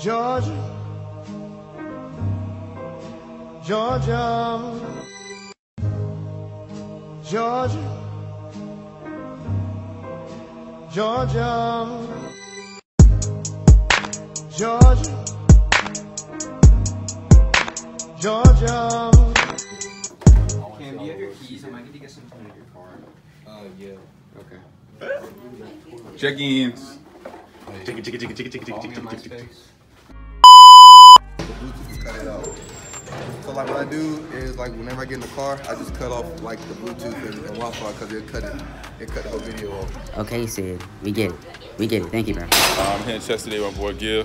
Georgia, Georgia, Georgia, Georgia, Georgia, Georgia. Cam, do you have your keys? I might need to get something in your car. Uh, yeah. Okay. Check-ins. Chicken, chicken, chicken, chicken, chicken, Follow me chicken, Bluetooth is cut it out. So like what I do is like whenever I get in the car, I just cut off like the Bluetooth and, and Wi-Fi because it cut it, it cut the whole video off. Okay, Sid. We get it. We get it. Thank you, bro. I'm here in Chester today with my boy Gil.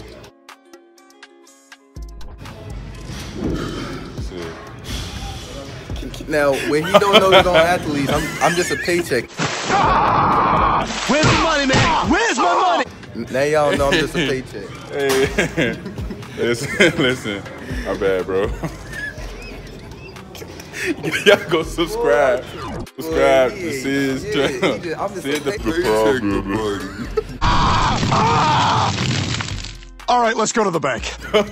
Sid. Now when he don't know he's on athletes, I'm, I'm just a paycheck. Where's the money, man? Where's my money? Now y'all know I'm just a paycheck. Hey, listen, listen. My bad, bro. Y'all go subscribe. Subscribe Boy, to he Sid's ain't- yeah, channel. just- I'm just Sid a the paycheck. problem. All right, let's go to the bank.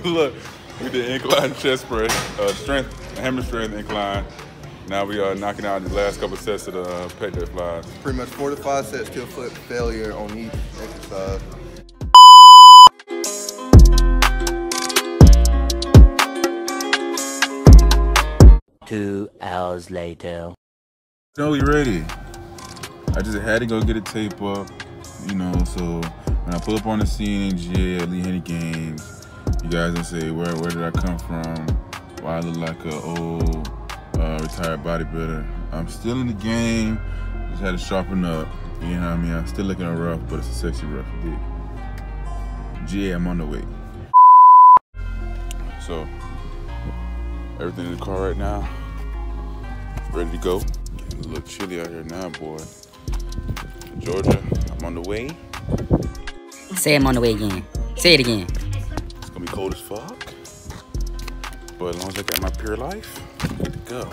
Look, we did incline chest press, uh, strength, hammer strength incline. Now we are knocking out the last couple sets of the uh, pec deck flies. Pretty much four to five sets till foot failure on each exercise. Two hours later. We ready. I just had to go get a tape up, you know, so when I pull up on the scene in GA at Lee Haney Games, you guys gonna say, where, where did I come from? Why I look like a old uh, retired bodybuilder. I'm still in the game, just had to sharpen up. You know what I mean? I'm still looking rough, but it's a sexy rough indeed. GA, I'm on the way. So, everything in the car right now, ready to go. Getting a little chilly out here now, boy. Georgia, I'm on the way. Say I'm on the way again. Say it again. It's gonna be cold as fuck. But as long as I got my pure life, I'm good to go.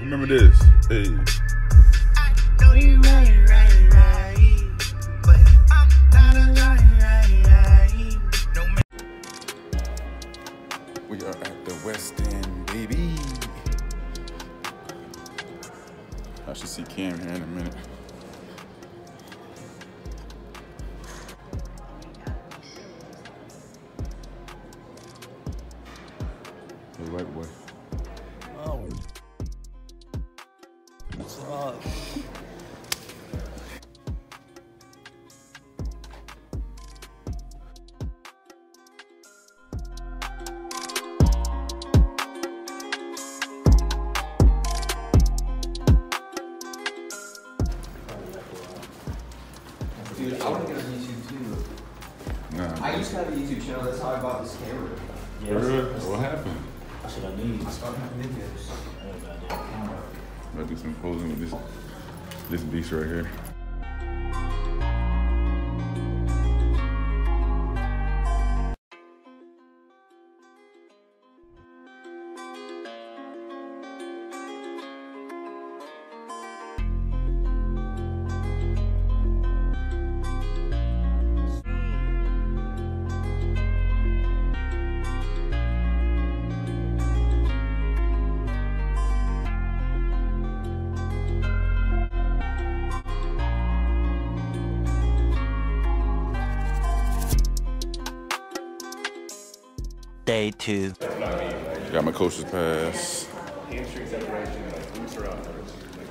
Remember this. We are at the West End, baby. I should see Cam here in a minute. Hey, white boy. To have a YouTube channel. That's how I bought this camera. For real? What happened? I started having videos. I'm about to do some posing with this this beast right here. Day two. Got my coach's pass.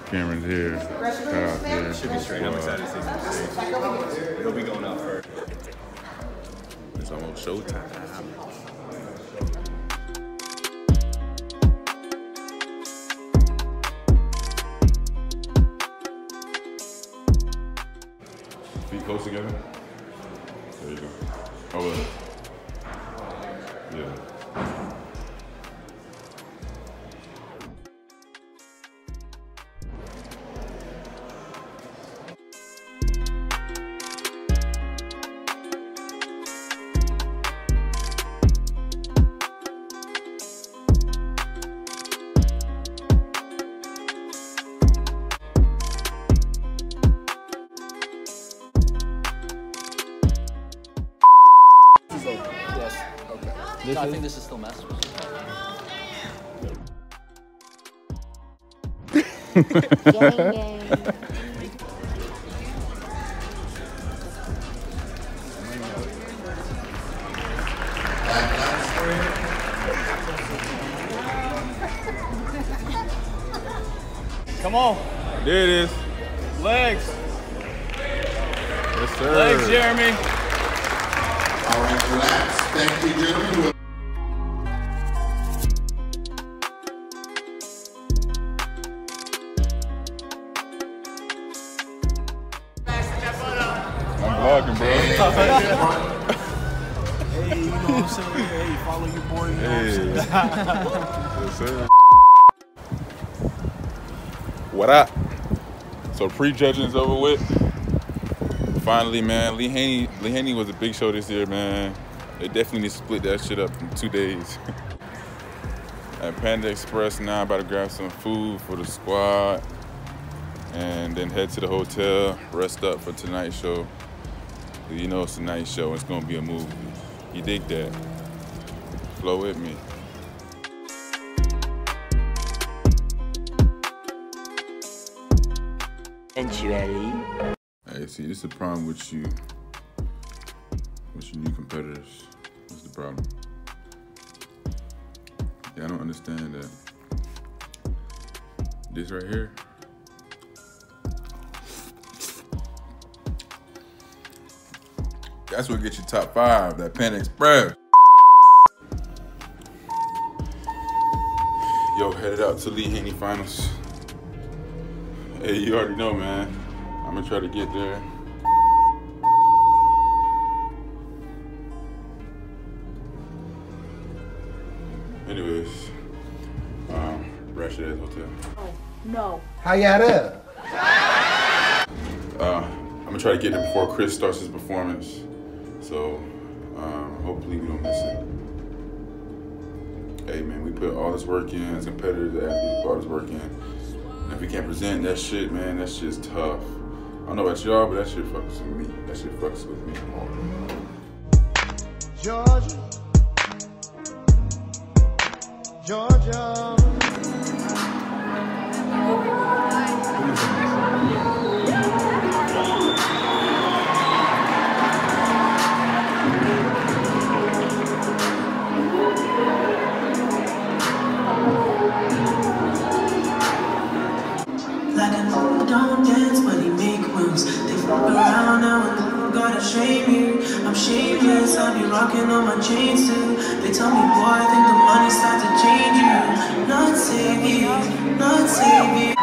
Cameron's here. Kyle's here. Should be straight. I'm excited to see He'll be going out first. It's almost showtime. Feet close together. There you go. Oh, well. Yeah. This I think this is still masterpiece. Come on. There it is. Legs. Yes, sir. Legs, Jeremy. All right, relax. Thank you, Jeremy. I'm bro. Hey, you know what I'm saying? Hey, follow your boy. You know what I'm saying? What up? So prejudging's over with. Finally, man, Lee Haney, Lee Haney was a big show this year, man. They definitely need to split that shit up in two days. At Panda Express now, about to grab some food for the squad, and then head to the hotel, rest up for tonight's show. You know it's a night show. It's gonna be a movie. You dig that? Flow with me. Eventually. Hey, see, this is the problem with you, with your new competitors. This is the problem. Yeah, I don't understand that. This right here. That's what gets you top five, that Pan Express. Yo, headed out to Lee Haney Finals. Hey, you already know, man. I'm gonna try to get there. Anyways, um, Ratchet ass hotel. No. How y'all there? Uh, I'm gonna try to get there before Chris starts his performance. So, um, hopefully we don't miss it. Hey man, we put all this work in as competitors, athletes, put all this work in. And if we can't present that shit, man, that shit's tough. I don't know about y'all, but that shit fucks with me. That shit fucks with me. Georgia. Georgia. I'm shameless, I be rocking on my chains too. They tell me, boy, I think the money's time to change you. Not save you, not save you.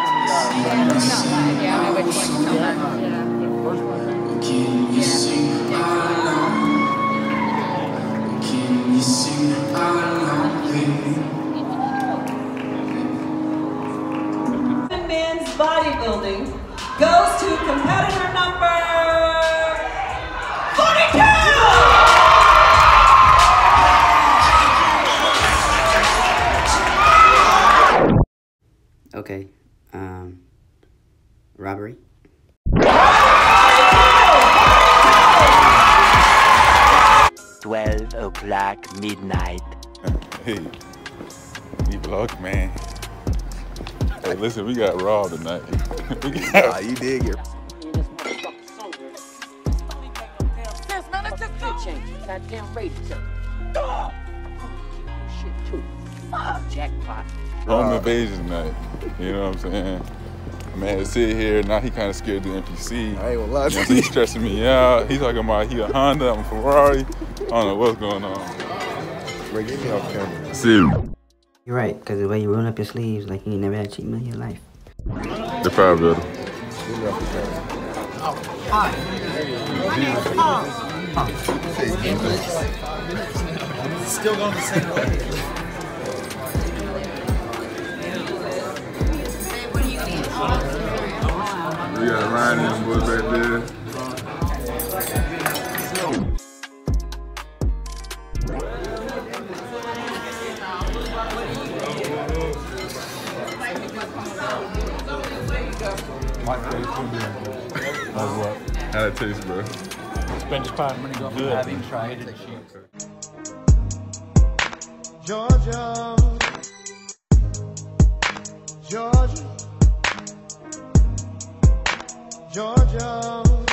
Can you sing along? Can you sing along with me? Men's bodybuilding goes to competitor number Okay. Um, robbery. Twelve o'clock midnight. Hey, we vlog, man. Hey, listen, we got Raw tonight. we got, you did get. Goddamn radio. Shit too. Jackpot. home invasion night. You know what I'm saying? Man, sit here, now he kind of scared the do NPC. I ain't gonna lie You know, he's stressing me out. He's talking about he a Honda, I'm a Ferrari. I don't know what's going on. Bro, get me off camera. See, You. You're right, because the way you roll up your sleeves like you never had cheat meal in your life. the fire builder. Get me off the camera. Still going the same way. We got Ryan and them boys back there. How'd it taste, bro? Spanish pie. I'm gonna go Having tried it. Georgia, Georgia, Georgia.